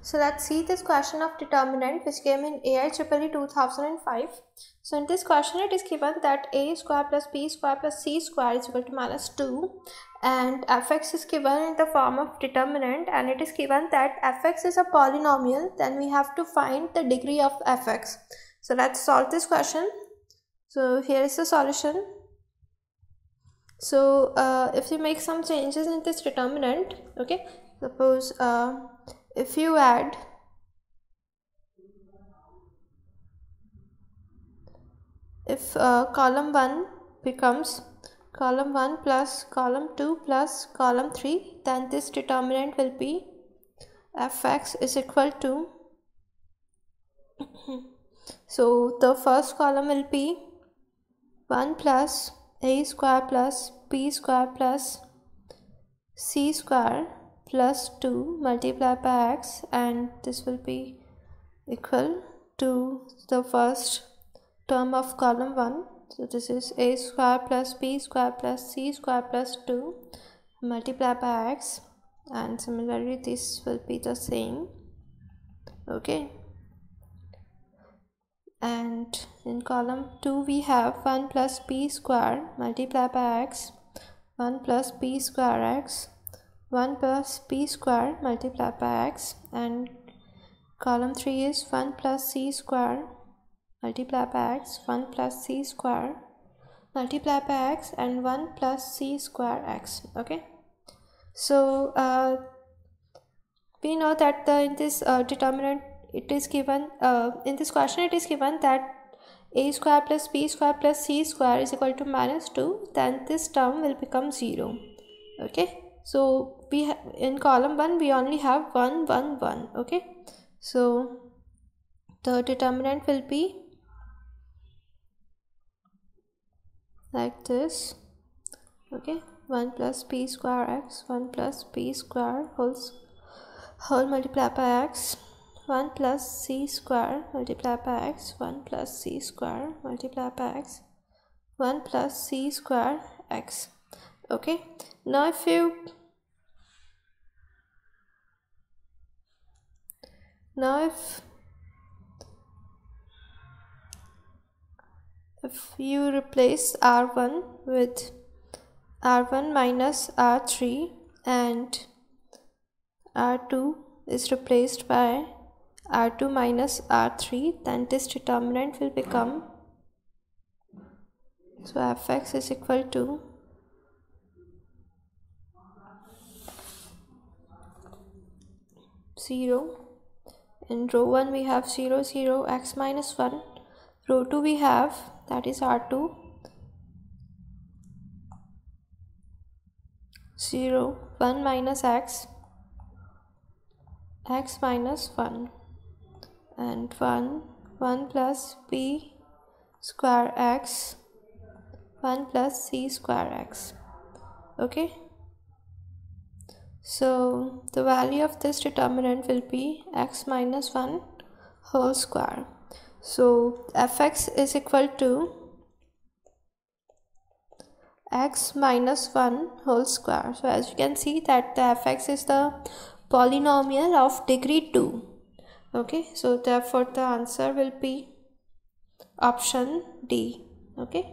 So let's see this question of determinant which came in AI AIEEE 2005. So in this question it is given that a square plus b square plus c square is equal to minus 2 and fx is given in the form of determinant and it is given that fx is a polynomial then we have to find the degree of fx. So let's solve this question. So here is the solution. So uh, if you make some changes in this determinant okay suppose uh, if you add if uh, column 1 becomes column 1 plus column 2 plus column 3 then this determinant will be fx is equal to so the first column will be 1 plus a square plus b square plus c square plus 2 multiplied by x and this will be equal to the first term of column 1 so this is a square plus b square plus c square plus 2 multiplied by x and similarly this will be the same. Okay. And in column 2 we have 1 plus b square multiplied by x 1 plus b square x 1 plus p square multiplied by x and column 3 is 1 plus c square multiplied by x 1 plus c square multiplied by x and 1 plus c square x okay? So uh, we know that the in this uh, determinant it is given uh, in this question it is given that a square plus b square plus c square is equal to minus 2 then this term will become 0 okay so we have in column 1 we only have 1 1 1 okay? So the determinant will be like this okay? 1 plus p square x 1 plus p square whole, whole multiplied by x 1 plus c square multiplied by x 1 plus c square multiplied by x 1 plus c square x okay? Now if you now if if you replace r1 with r1 minus r3 and r2 is replaced by r2 minus r3 then this determinant will become so fx is equal to 0 in row 1 we have 0 0 x minus 1 row 2 we have that is r2 0 1 minus x x minus 1 and 1 1 plus b square x 1 plus c square x. Okay so the value of this determinant will be x minus 1 whole square. So fx is equal to x minus 1 whole square. So as you can see that the fx is the polynomial of degree 2. Okay, so therefore the answer will be option D. Okay.